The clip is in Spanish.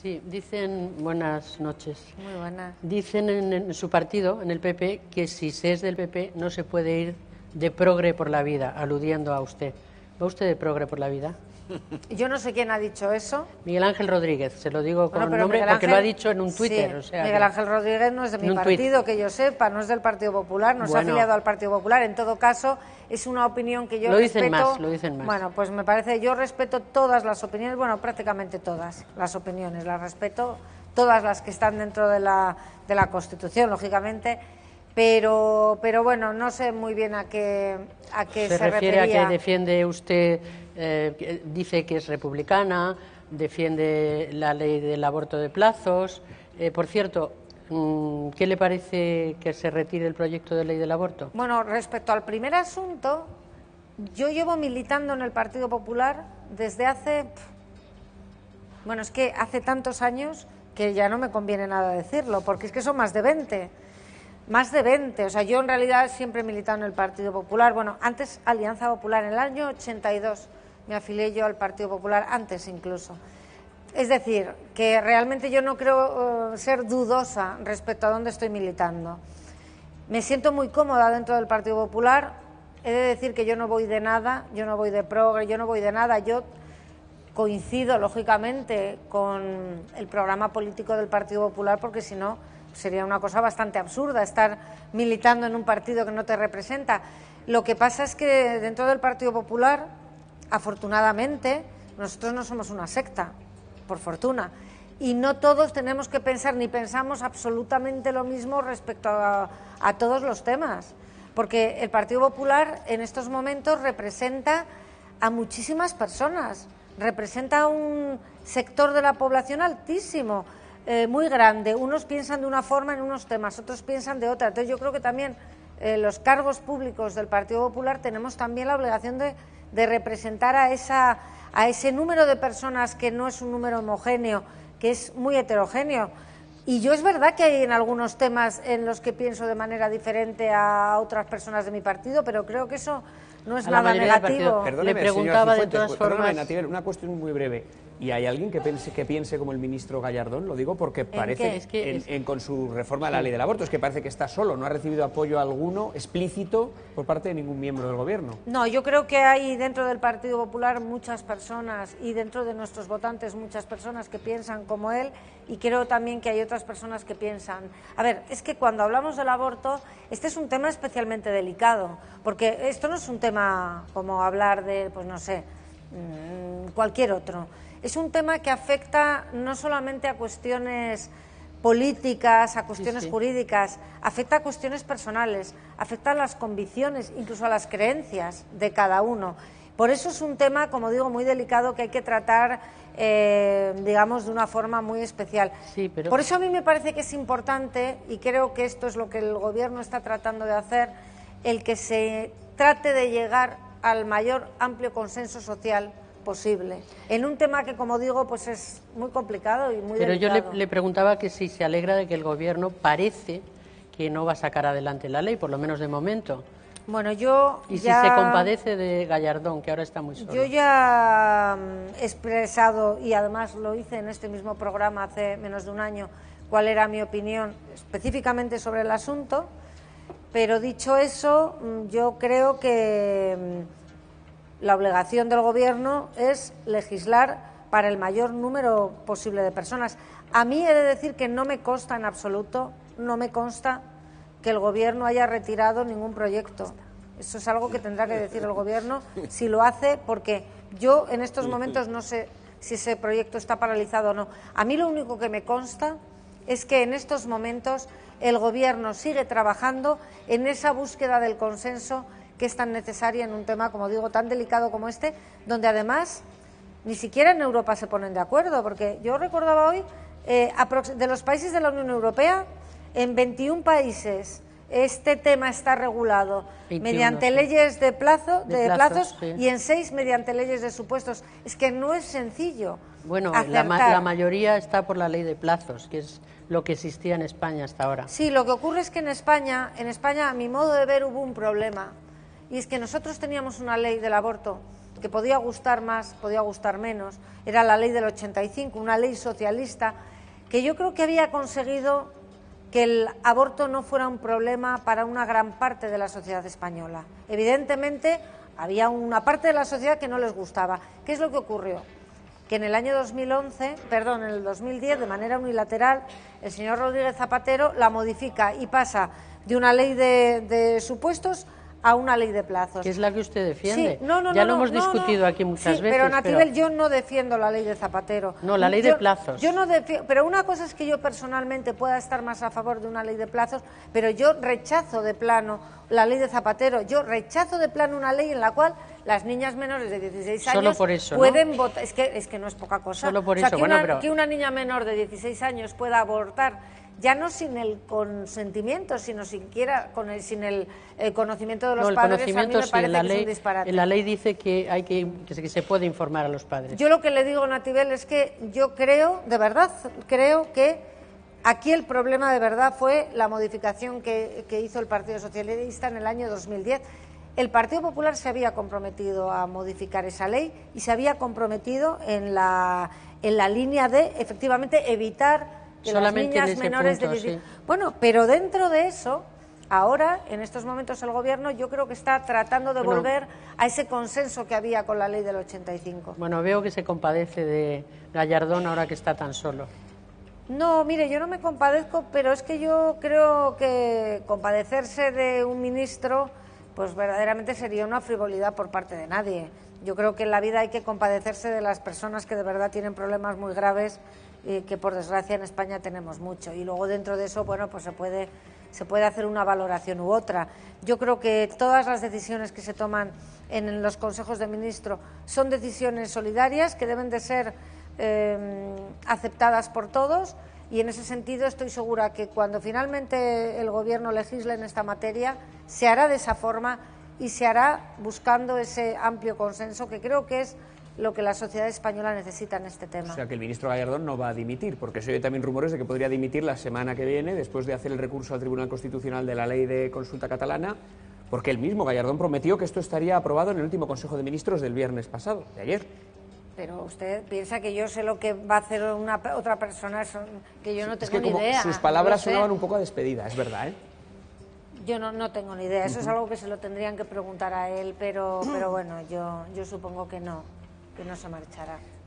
Sí, dicen, buenas noches. Muy buenas. Dicen en, en su partido, en el PP, que si se es del PP no se puede ir de progre por la vida, aludiendo a usted. ¿Va usted de progre por la vida? Yo no sé quién ha dicho eso. Miguel Ángel Rodríguez, se lo digo con Bueno, pero nombre porque lo ha dicho en un Twitter. Sí, o sea, Miguel Ángel Rodríguez no es de mi partido, que yo sepa, no es del Partido Popular, no se ha Bueno. afiliado al Partido Popular. En todo caso, es una opinión que yo Lo dicen respeto. más, lo dicen más. Bueno, pues me parece, yo respeto todas las opiniones, bueno, prácticamente todas las opiniones, las respeto, todas las que están dentro de la, de la Constitución, lógicamente. Pero, pero bueno, no sé muy bien a qué, a qué se, se refiere a que defiende usted, eh, dice que es republicana, defiende la ley del aborto de plazos. Eh, por cierto, mm, ¿qué le parece que se retire el proyecto de ley del aborto? Bueno, respecto al primer asunto, yo llevo militando en el Partido Popular desde hace. Bueno, es que hace tantos años que ya no me conviene nada decirlo, porque es que son más de 20. Más de 20. O sea, yo en realidad siempre he militado en el Partido Popular. Bueno, antes Alianza Popular, en el año 82 me afilié yo al Partido Popular, antes incluso. Es decir, que realmente yo no creo eh, ser dudosa respecto a dónde estoy militando. Me siento muy cómoda dentro del Partido Popular. He de decir que yo no voy de nada, yo no voy de progre, yo no voy de nada. Yo coincido, lógicamente, con el programa político del Partido Popular, porque si no sería una cosa bastante absurda estar militando en un partido que no te representa. Lo que pasa es que dentro del Partido Popular, afortunadamente, nosotros no somos una secta, por fortuna. Y no todos tenemos que pensar ni pensamos absolutamente lo mismo respecto a, a todos los temas. Porque el Partido Popular en estos momentos representa a muchísimas personas, representa a un sector de la población altísimo, eh, muy grande. Unos piensan de una forma en unos temas, otros piensan de otra. Entonces yo creo que también eh, los cargos públicos del Partido Popular tenemos también la obligación de, de representar a, esa, a ese número de personas que no es un número homogéneo, que es muy heterogéneo. Y yo es verdad que hay en algunos temas en los que pienso de manera diferente a otras personas de mi partido, pero creo que eso no es A nada negativo. Le preguntaba de todas formas- una cuestión muy breve. ¿Y hay alguien que piense, que piense como el ministro Gallardón? Lo digo porque parece? Es que en- es- en- con su reforma de la ley del aborto, es que parece que está solo, no ha recibido apoyo alguno explícito por parte de ningún miembro del gobierno. No, yo creo que hay dentro del Partido Popular muchas personas y dentro de nuestros votantes muchas personas que piensan como él y creo también que hay otras personas que piensan. A ver, es que cuando hablamos del aborto, este es un tema especialmente delicado, porque esto no es un tema como hablar de, pues no sé, mm, cualquier otro. Es un tema que afecta no solamente a cuestiones políticas, a cuestiones sí. jurídicas, afecta a cuestiones personales, afecta a las convicciones, incluso a las creencias de cada uno. Por eso es un tema, como digo, muy delicado que hay que tratar, eh, digamos, de una forma muy especial. Sí, pero- Por eso a mí me parece que es importante, y creo que esto es lo que el Gobierno está tratando de hacer, el que se trate de llegar al mayor amplio consenso social posible, en un tema que, como digo, pues es muy complicado y muy Pero yo le, preguntaba que si se alegra de que el gobierno parece que no va a sacar adelante la ley, por lo menos de momento. Bueno, yo Y ya... si se compadece de Gallardón, que ahora está muy solo. Yo ya mm, he expresado, y además lo hice en este mismo programa hace menos de un año, cuál era mi opinión específicamente sobre el asunto, pero dicho eso, mm, yo creo que mm, la obligación del Gobierno es legislar para el mayor número posible de personas. A mí he de decir que no me consta en absoluto, no me consta que el Gobierno haya retirado ningún proyecto. Eso es algo que tendrá que decir el Gobierno si lo hace, porque yo en estos momentos no sé si ese proyecto está paralizado o no. A mí lo único que me consta es que en estos momentos el Gobierno sigue trabajando en esa búsqueda del consenso que es tan necesaria en un tema, como digo, tan delicado como este, donde además ni siquiera en Europa se ponen de acuerdo, porque yo recordaba hoy, eh, de los países de la Unión Europea, en 21 países este tema está regulado 21, mediante sí. leyes de plazo, De de, plazos, plazos, sí. y en seis mediante leyes de supuestos. Es que no es sencillo. Bueno, la, la mayoría está por la ley de plazos, que es lo que existía en España hasta ahora. Sí, lo que ocurre es que en España, en España, a mi modo de ver, hubo un problema. Y es que nosotros teníamos una ley del aborto que podía gustar más, podía gustar menos, era la ley del 85, una ley socialista que yo creo que había conseguido que el aborto no fuera un problema para una gran parte de la sociedad española. Evidentemente, había una parte de la sociedad que no les gustaba. ¿Qué es lo que ocurrió? Que en el año 2011, perdón, en el 2010, de manera unilateral, el señor Rodríguez Zapatero la modifica y pasa de una ley de, de supuestos a una ley de plazos. Que es la que usted defiende. Sí, no, no, ya no, lo hemos discutido aquí muchas Sí, veces. Pero, Natibel, yo no defiendo la ley de Zapatero. No, la ley de Yo- plazos. Yo no defi- pero una cosa es que yo personalmente pueda estar más a favor de una ley de plazos, pero yo rechazo de plano la ley de Zapatero. Yo rechazo de plano una ley en la cual las niñas menores de 16 Solo años por eso, ¿no? pueden votar. Es que, es que no es poca cosa. Solo por O sea, eso, que bueno, una, pero- que una niña menor de 16 años pueda abortar ya no sin el consentimiento, sino siquiera con el, sin el, eh, conocimiento de los no, el padres, a mí conocimiento me parece la que es ley, un disparate. la ley dice que hay que, que se, que se puede informar a los padres. Yo lo que le digo, Natibel, es que yo creo, de verdad, creo que aquí el problema de verdad fue la modificación que, que hizo el Partido Socialista en el año 2010. El Partido Popular se había comprometido a modificar esa ley y se había comprometido en la, en la línea de, efectivamente, evitar Solamente las niñas menores punto, de 16 sí. Bueno, pero dentro de eso, ahora, en estos momentos, el Gobierno yo creo que está tratando de Bueno. volver a ese consenso que había con la ley del 85. Bueno, veo que se compadece de Gallardón ahora que está tan solo. No, mire, yo no me compadezco, pero es que yo creo que compadecerse de un ministro, pues verdaderamente sería una frivolidad por parte de nadie. Yo creo que en la vida hay que compadecerse de las personas que de verdad tienen problemas muy graves y que por desgracia en España tenemos mucho. Y luego dentro de eso, bueno, pues se puede, se puede hacer una valoración u otra. Yo creo que todas las decisiones que se toman en los consejos de ministro son decisiones solidarias que deben de ser eh, aceptadas por todos y en ese sentido estoy segura que cuando finalmente el Gobierno legisle en esta materia se hará de esa forma y se hará buscando ese amplio consenso que creo que es lo que la sociedad española necesita en este tema. O sea que el ministro Gallardón no va a dimitir, porque se oye también rumores de que podría dimitir la semana que viene, después de hacer el recurso al Tribunal Constitucional de la ley de consulta catalana, porque el mismo Gallardón prometió que esto estaría aprobado en el último Consejo de Ministros del viernes pasado, de ayer. Pero usted piensa que yo sé lo que va a hacer una, otra persona, son- que yo no tengo es que ni como idea. sus palabras sonaban un poco a despedida, es verdad, ¿eh? Yo no, no tengo ni idea, eso es algo que se lo tendrían que preguntar a él, pero, pero bueno, yo, yo supongo que no, que no se marchará.